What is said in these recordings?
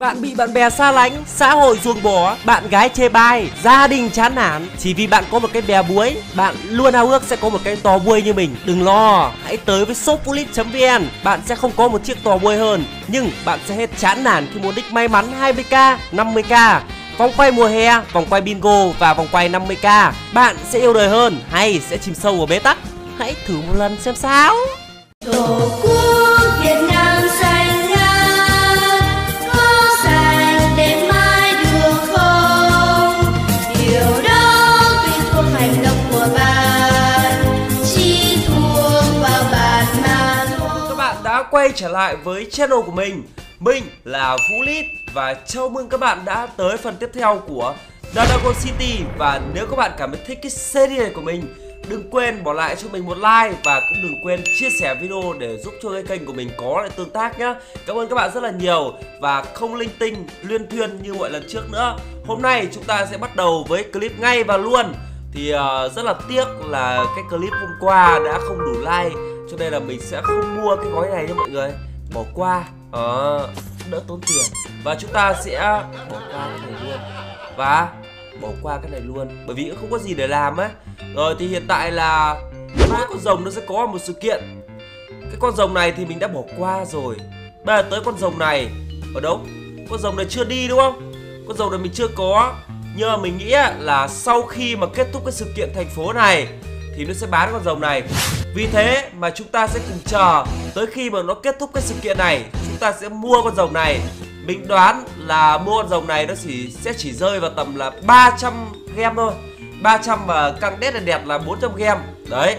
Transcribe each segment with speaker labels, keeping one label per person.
Speaker 1: Bạn bị bạn bè xa lánh, xã hội ruồng bỏ, bạn gái chê bai, gia đình chán nản. Chỉ vì bạn có một cái bè buối, bạn luôn ao ước sẽ có một cái tò buôi như mình. Đừng lo, hãy tới với shoppulit.vn Bạn sẽ không có một chiếc tò buôi hơn Nhưng bạn sẽ hết chán nản khi muốn đích may mắn 20k, 50k Vòng quay mùa hè, vòng quay bingo và vòng quay 50k Bạn sẽ yêu đời hơn hay sẽ chìm sâu vào bế tắc? Hãy thử một lần xem sao.
Speaker 2: Tổ
Speaker 1: quay trở lại với channel của mình. Mình là Vũ Lít Và chào mừng các bạn đã tới phần tiếp theo của Dragon City. Và nếu các bạn cảm thấy thích cái series này của mình Đừng quên bỏ lại cho mình một like Và cũng đừng quên chia sẻ video để giúp cho cái kênh của mình có lại tương tác nhá. Cảm ơn các bạn rất là nhiều Và không linh tinh, luyên thuyên như mọi lần trước nữa. Hôm nay chúng ta sẽ bắt đầu với clip ngay và luôn. Thì uh, rất là tiếc là cái clip hôm qua đã không đủ like cho nên là mình sẽ không mua cái gói này nha mọi người. Bỏ qua. À, đỡ tốn tiền. Và chúng ta sẽ bỏ qua cái này luôn. Và bỏ qua cái này luôn. Bởi vì cũng không có gì để làm ấy rồi thì hiện tại là mỗi con rồng nó sẽ có một sự kiện. Cái con rồng này thì mình đã bỏ qua rồi. Bây giờ tới con rồng này. Ở đâu? Con rồng này chưa đi đúng không? Con rồng này mình chưa có. Nhưng mà mình nghĩ là sau khi mà kết thúc cái sự kiện thành phố này thì nó sẽ bán con rồng này. Vì thế mà chúng ta sẽ cùng chờ tới khi mà nó kết thúc cái sự kiện này, chúng ta sẽ mua con rồng này. Mình đoán là mua con rồng này nó chỉ, sẽ chỉ rơi vào tầm là 300 gem thôi. 300 và căng đét là đẹp là 400 gem đấy.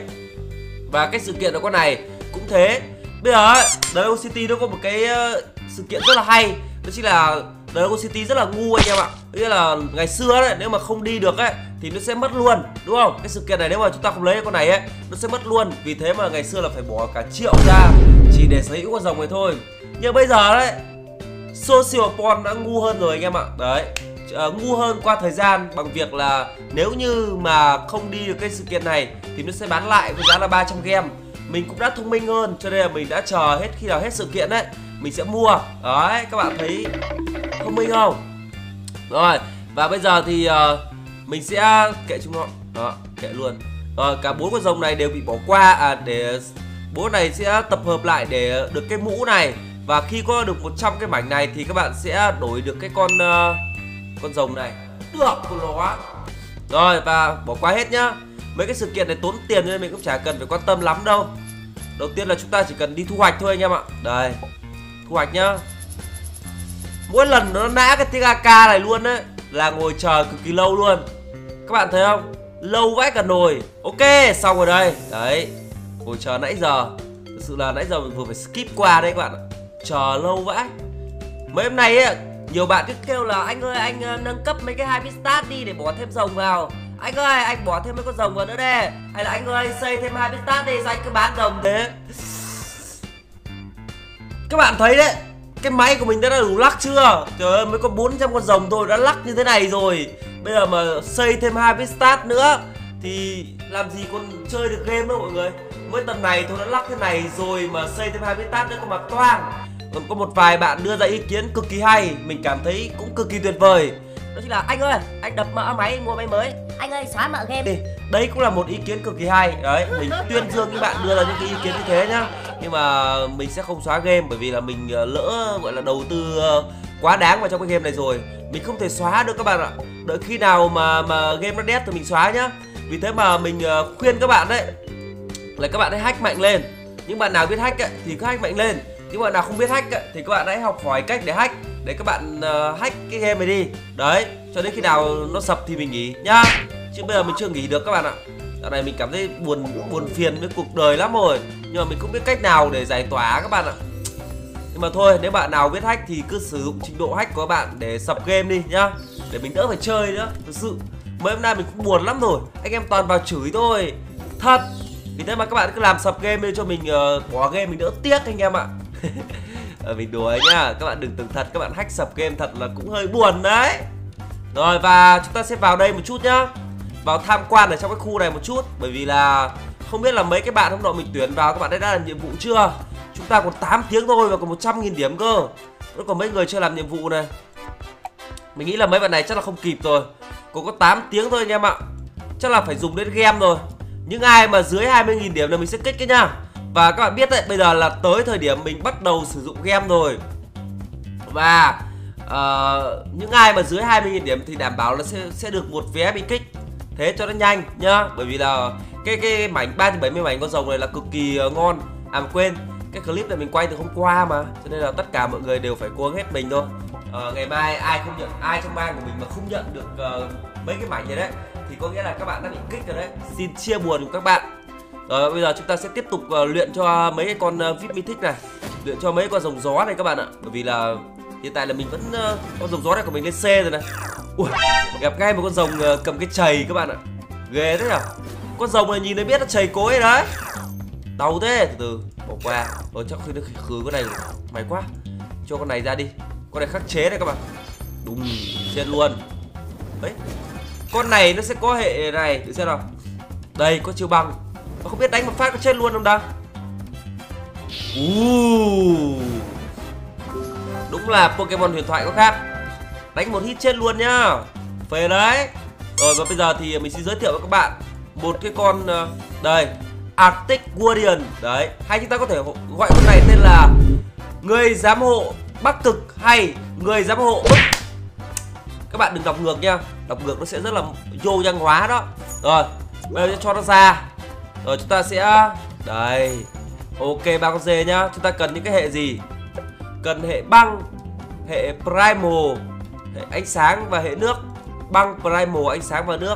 Speaker 1: Và cái sự kiện của con này cũng thế. Bây giờ Dragon City nó có một cái ờ, sự kiện rất là hay, đó chính là Dragon City rất là ngu anh em ạ. Nghĩa là ngày xưa đấy nếu mà không đi được ấy thì nó sẽ mất luôn đúng không? Cái sự kiện này nếu mà chúng ta không lấy con này ấy nó sẽ mất luôn. Vì thế mà ngày xưa là phải bỏ cả triệu ra chỉ để sở hữu con rồng này thôi. Nhưng bây giờ đấy social pon đã ngu hơn rồi anh em ạ. Đấy Ờ, ngu hơn qua thời gian bằng việc là nếu như mà không đi được cái sự kiện này thì nó sẽ bán lại với giá là 300 gem mình cũng đã thông minh hơn cho nên là mình đã chờ hết khi nào hết sự kiện đấy mình sẽ mua. Đấy các bạn thấy thông minh không? Rồi và bây giờ thì uh, mình sẽ kệ chúng nó đó kệ luôn. Rồi cả bốn con rồng này đều bị bỏ qua. À để bốn này sẽ tập hợp lại để được cái mũ này. Và khi có được 100 cái mảnh này thì các bạn sẽ đổi được cái con uh, con rồng này. Được của nó rồi và bỏ qua hết nhá. Mấy cái sự kiện này tốn tiền nên mình cũng chả cần phải quan tâm lắm đâu. Đầu tiên là chúng ta chỉ cần đi thu hoạch thôi anh em ạ đây thu hoạch nhá mỗi lần nó nã cái tiếng AK này luôn đấy là ngồi chờ cực kỳ lâu luôn. Các bạn thấy không? Lâu vãi cả nồi. Ok, xong rồi đây. Đấy. Ngồi chờ nãy giờ. Thực sự là nãy giờ mình vừa phải skip qua đây các bạn ạ. Chờ lâu vãi. Mấy hôm nay ấy, nhiều bạn cứ kêu là anh ơi, anh ờ, nâng cấp mấy cái hai Start đi để bỏ thêm rồng vào. Anh ơi, anh bỏ thêm mấy con rồng vào nữa đây. Hay là anh ơi xây thêm hai Start đi, sao anh cứ bán rồng thế? Các bạn thấy đấy cái máy của mình đã đủ lắc chưa? Trời ơi, mới có 400 con rồng thôi, đã lắc như thế này rồi. Bây giờ mà xây thêm hai stat nữa, thì làm gì còn chơi được game đâu mọi người. Mới tầm này tôi đã lắc thế này rồi mà xây thêm hai stat nữa còn mặt toang. Còn có một vài bạn đưa ra ý kiến cực kỳ hay, mình cảm thấy cũng cực kỳ tuyệt vời đó chính là anh ơi anh đập mỡ máy mua máy mới.
Speaker 3: Anh ơi xóa mợ game.
Speaker 1: Đây cũng là một ý kiến cực kỳ hay. Đấy mình tuyên dương những bạn đưa ra những cái ý kiến như thế nhá. Nhưng mà mình sẽ không xóa game bởi vì là mình ờ, lỡ gọi là đầu tư ờ, quá đáng vào trong cái game này rồi. Mình không thể xóa được các bạn ạ. Đợi khi nào mà mà game nó đét thì mình xóa nhá. Vì thế mà mình ờ, khuyên các bạn đấy là các bạn hãy hack mạnh lên. Những bạn nào biết hack ấy, thì cứ hack mạnh lên. Những bạn nào không biết hack ấy, thì các bạn hãy học hỏi cách để hack để các bạn uh, hack cái game này đi. Đấy cho đến khi nào nó sập thì mình nghỉ nhá. Chứ bây giờ mình chưa nghỉ được các bạn ạ. Dạo này mình cảm thấy buồn buồn phiền với cuộc đời lắm rồi. Nhưng mà mình không biết cách nào để giải tỏa các bạn ạ. Nhưng mà thôi nếu bạn nào biết hack thì cứ sử dụng trình độ hack của các bạn để sập game đi nhá. Để mình đỡ phải chơi nữa thực sự. Mấy hôm nay mình cũng buồn lắm rồi. Anh em toàn vào chửi thôi. Thật. Vì thế mà các bạn cứ làm sập game đi cho mình uh, bỏ game mình đỡ tiếc anh em ạ. à, mình đùa ấy nhá các bạn đừng tưởng thật các bạn hack sập game thật là cũng hơi buồn đấy. Rồi và chúng ta sẽ vào đây một chút nhá. Vào tham quan ở trong cái khu này một chút bởi vì là không biết là mấy cái bạn hôm nọ mình tuyển vào các bạn đã làm nhiệm vụ chưa? Chúng ta còn 8 tiếng thôi và còn 100 nghìn điểm cơ. Vẫn còn mấy người chưa làm nhiệm vụ này. Mình nghĩ là mấy bạn này chắc là không kịp rồi. Còn có 8 tiếng thôi anh em ạ. Chắc là phải dùng đến game rồi. Những ai mà dưới 20.000 điểm là mình sẽ kích cái nha và các bạn biết đấy bây giờ là tới thời điểm mình bắt đầu sử dụng game rồi. Và uh, những ai mà dưới 20.000 điểm thì đảm bảo là sẽ sẽ được một vé bị kích. Thế cho nó nhanh nhá bởi vì là cái cái mảnh 370 mảnh con rồng này là cực kỳ uh, ngon. À mà quên cái clip này mình quay từ hôm qua mà cho nên là tất cả mọi người đều phải cố hết mình thôi. Uh, ngày mai ai không nhận ai trong ban của mình mà không nhận được uh, mấy cái mảnh này đấy thì có nghĩa là các bạn đã bị kích rồi đấy. Xin chia buồn cùng các bạn rồi bây giờ chúng ta sẽ tiếp tục uh, luyện cho mấy cái con ờ, uh, vip mythic này. Luyện cho mấy con rồng gió này các bạn ạ. Bởi vì là hiện tại là mình vẫn uh, con rồng gió này của mình lên c rồi này. Ui, gặp ngay một con rồng uh, cầm cái chày các bạn ạ. Ghê thế nhở? Con rồng này nhìn thấy biết nó chày cối đấy. Đau thế từ từ bỏ qua. Rồi chắc khi nó khử con này mày quá. Cho con này ra đi. Con này khắc chế đây các bạn. Đúng trên luôn. Đấy con này nó sẽ có hệ này. Tự xem nào. Đây có chiêu băng. Mà không biết đánh một phát có chết luôn không ta? Uh. đúng là pokemon huyền thoại có khác. Đánh một hit chết luôn nhá. Phê đấy. Rồi, và bây giờ thì mình xin giới thiệu với các bạn một cái con ờ, đây, Arctic Guardian. Đấy, hay chúng ta có thể gọi con này tên là người giám hộ Bắc Cực hay người giám hộ Bắc các bạn đừng đọc ngược nha đọc ngược nó sẽ rất là vô văn hóa đó. Rồi, bây giờ cho nó ra rồi chúng ta sẽ đây. Ok, ba con dê nhá. Chúng ta cần những cái hệ gì? Cần hệ băng, hệ primal, hệ ánh sáng và hệ nước. Băng, primal, ánh sáng và nước.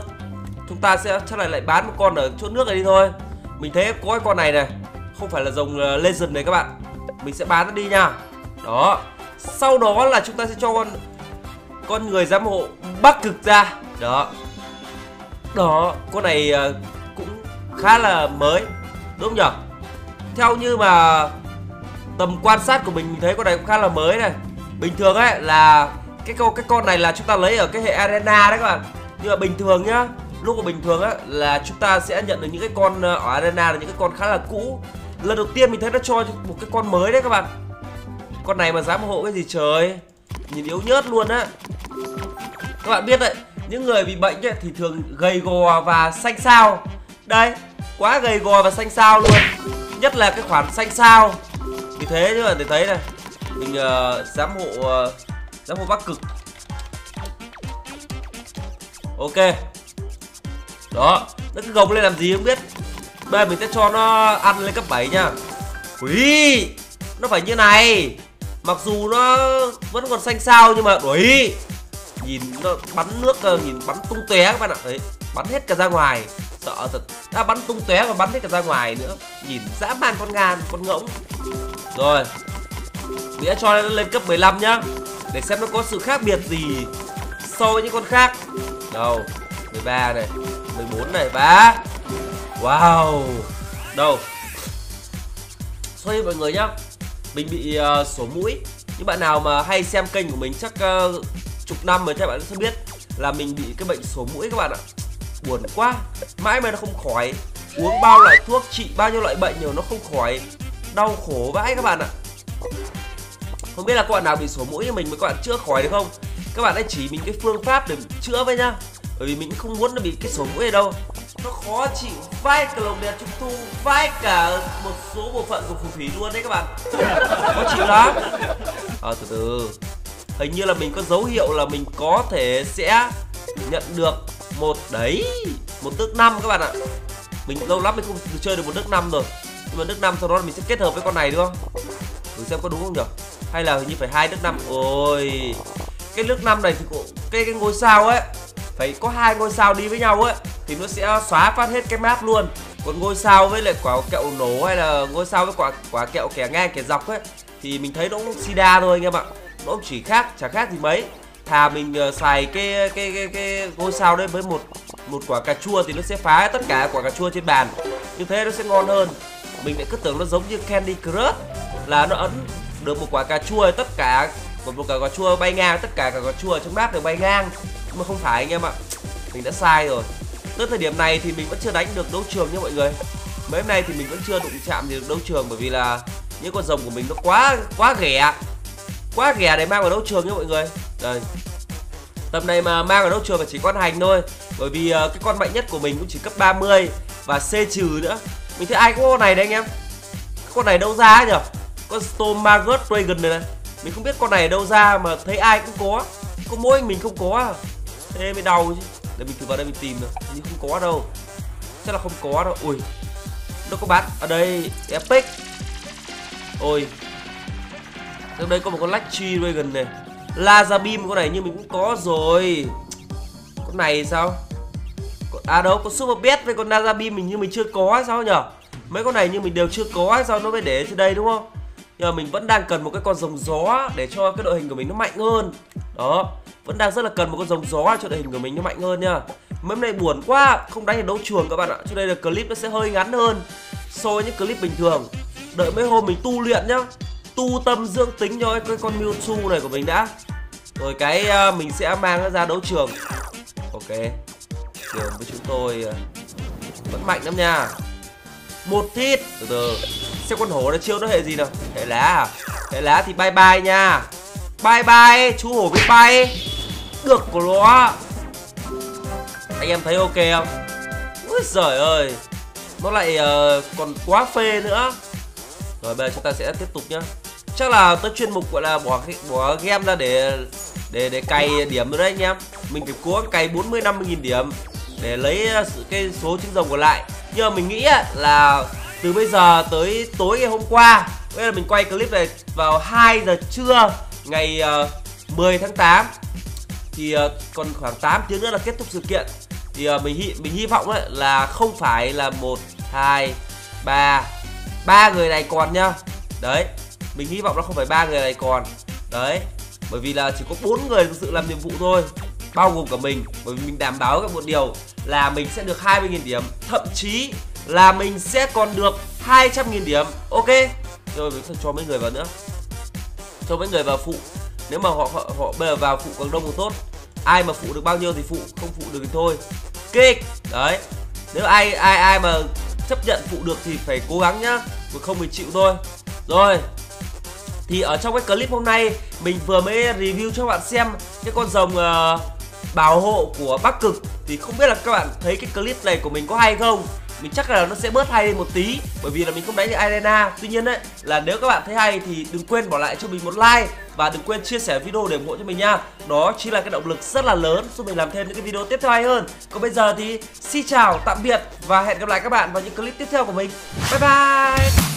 Speaker 1: Chúng ta sẽ chắc là lại bán một con ở chỗ nước này đi thôi. Mình thấy có cái con này này, không phải là dòng ờ, legend này các bạn. Mình sẽ bán nó đi nha. Đó. Sau đó là chúng ta sẽ cho con con người giám hộ bắc cực ra. Đó. Đó, con này ờ, khá là mới đúng nhỉ theo như mà tầm quan sát của mình, mình thấy con này cũng khá là mới này. Bình thường ấy là cái con cái con này là chúng ta lấy ở cái hệ arena đấy các bạn. Nhưng mà bình thường nhá lúc mà bình thường á là chúng ta sẽ nhận được những cái con ờ, ở arena là những cái con khá là cũ. Lần đầu tiên mình thấy nó cho một cái con mới đấy các bạn. Con này mà dám hộ cái gì trời nhìn yếu nhớt luôn á. Các bạn biết đấy những người bị bệnh ấy, thì thường gầy gò và xanh xao. Đây quá gầy gò và xanh xao luôn. Nhất là cái khoản xanh xao. Vì thế chứ mà để thấy này. Mình uh, giám hộ uh, giám hộ bắc cực. Ok. Đó. Nó cứ gồng lên làm gì không biết. Bây giờ mình sẽ cho nó ăn lên cấp 7 nha. Ui nó phải như này. Mặc dù nó vẫn còn xanh sao nhưng mà đuổi nhìn nó bắn nước ờ, nhìn bắn tung tóe các bạn ạ. Đấy bắn hết cả ra ngoài sợ thật. Đã bắn tung tóe và bắn hết cả ra ngoài nữa. Nhìn dã man con ngàn con ngỗng. Rồi. Nghĩa cho nó lên cấp 15 nhá. Để xem nó có sự khác biệt gì so với những con khác. Đâu? 13 này. 14 này ba. Wow. Đâu? Sorry mọi người nhá. Mình bị uh, sổ mũi. Những bạn nào mà hay xem kênh của mình chắc uh, chục năm rồi các bạn sẽ biết Là mình bị cái bệnh sổ mũi các bạn ạ. Buồn quá. Mãi mà nó không khỏi. Uống bao loại thuốc trị bao nhiêu loại bệnh nhiều nó không khỏi. Đau khổ vãi các bạn ạ. Không biết là các bạn nào bị sổ mũi như mình mà các bạn chữa khỏi được không? Các bạn hãy chỉ mình cái phương pháp để chữa với nhá. Bởi vì mình không muốn nó bị cái sổ mũi này đâu. Nó khó chịu vai cả lồng đèn trung thu vai cả một số bộ phận của phù thủy luôn đấy các bạn. Khó chịu lắm. À, từ từ. Hình như là mình có dấu hiệu là mình có thể sẽ nhận được một đấy, một tước năm các bạn ạ. Mình lâu lắm mình không chơi được một nước năm rồi. Nhưng mà nước năm sau đó mình sẽ kết hợp với con này, đúng không? Thử xem có đúng không nhỉ? Hay là hình như phải hai nước năm? Ôi, cái nước năm này thì cũng, cái cái ngôi sao ấy, phải có hai ngôi sao đi với nhau ấy, thì nó sẽ xóa phát hết cái map luôn. Còn ngôi sao với lại quả kẹo nổ hay là ngôi sao với quả quả kẹo kẻ ngang, kẻ dọc ấy, thì mình thấy nó cũng sida thôi anh em ạ. Nó cũng chỉ khác, chả khác gì mấy thà mình uh, xài cái, cái cái cái ngôi sao đấy với một một quả cà chua thì nó sẽ phá tất cả quả cà chua trên bàn. Như thế nó sẽ ngon hơn. Mình lại cứ tưởng nó giống như Candy Crush là nó ấn được một quả cà chua tất cả một quả cà chua bay ngang tất cả cả cà chua trong bát đều bay ngang. Nhưng mà không phải anh em ạ mình đã sai rồi. Tới thời điểm này thì mình vẫn chưa đánh được đấu trường nha mọi người. Mấy hôm nay thì mình vẫn chưa đụng chạm được đấu trường bởi vì là những con rồng của mình nó quá quá ghẻ quá ghẻ để mang vào đấu trường nha mọi người đây. Tầm này mà mang ở đâu trường là chỉ con hành thôi bởi vì uh, cái con mạnh nhất của mình cũng chỉ cấp 30 và c trừ nữa. Mình thấy ai có con này đấy anh em. Con này đâu ra nhở? Con storm maggot dragon này này. Mình không biết con này đâu ra mà thấy ai cũng có. Có mỗi mình không có à. Thế mới đau chứ. Để mình thử vào đây mình tìm được. Nhưng không có đâu. Chắc là không có đâu. Ui. Nó có bán ở đây epic. Ôi. Trong đây có một con lách tree Dragon này. Lazabim Beam con này như mình cũng có rồi. Con này sao? À đâu có Super Bet với con Lazabim Beam mình như mình chưa có sao nhở? Mấy con này như mình đều chưa có sao, nó mới để trên đây đúng không? Nhưng mà mình vẫn đang cần một cái con rồng gió Để cho cái đội hình của mình nó mạnh hơn. Đó, Vẫn đang rất là cần một con rồng gió cho đội hình của mình nó mạnh hơn nha. Mấy hôm nay buồn quá, Không đánh được đấu trường các bạn ạ. Cho nên là clip nó sẽ hơi ngắn hơn So với những clip bình thường. Đợi mấy hôm mình tu luyện nhá tu tâm dưỡng tính cho cái con Mewtwo này của mình đã. Rồi cái uh, mình sẽ mang nó ra đấu trường. Ok. Đường với chúng tôi uh, vẫn mạnh lắm nha. Một thít. Từ từ. Xem con hổ nó chiêu nó hệ gì nào. Hệ lá à? Hệ lá thì bye bye nha. Bye bye chú hổ biết bay. Được của nó. Anh em thấy ok không? Úi giời ơi. Nó lại uh, còn quá phê nữa. Rồi bây giờ chúng ta sẽ tiếp tục nhá chắc là tới chuyên mục, gọi là, bỏ bỏ game ra để để để cày điểm rồi đấy anh em. Mình phải cố cày 40 50 nghìn điểm để lấy ờ, cái số trứng rồng còn lại. Nhưng mà mình nghĩ là từ bây giờ tới tối ngày hôm qua bây giờ mình quay clip này vào 2 giờ trưa ngày ờ, 10 tháng 8 thì ờ, còn khoảng 8 tiếng nữa là kết thúc sự kiện. Thì mình hy mình hy vọng ấy là không phải là một, hai, ba ba người này còn nhá đấy mình hy vọng nó không phải ba người này còn. Đấy bởi vì là chỉ có bốn người thực sự làm nhiệm vụ thôi bao gồm cả mình bởi vì mình đảm bảo các một điều là mình sẽ được 20.000 điểm thậm chí là mình sẽ còn được 200.000 điểm. Ok rồi mình sẽ cho mấy người vào nữa. Cho mấy người vào phụ. Nếu mà họ họ, họ bây giờ vào phụ càng đông càng tốt. Ai mà phụ được bao nhiêu thì phụ không phụ được thì thôi. Kích đấy. Nếu ai ai ai mà chấp nhận phụ được thì phải cố gắng nhá. Còn không thì chịu thôi. Rồi thì ở trong cái clip hôm nay mình vừa mới review cho các bạn xem cái con rồng uh, bảo hộ của Bắc Cực. Thì không biết là các bạn thấy cái clip này của mình có hay không? Mình chắc là nó sẽ bớt hay lên một tí bởi vì là mình không đánh được arena. Tuy nhiên đấy là nếu các bạn thấy hay thì đừng quên bỏ lại cho mình một like và đừng quên chia sẻ video để ủng hộ cho mình nha. Đó chính là cái động lực rất là lớn giúp mình làm thêm những cái video tiếp theo hay hơn. Còn bây giờ thì xin chào tạm biệt và hẹn gặp lại các bạn vào những clip tiếp theo của mình. Bye bye!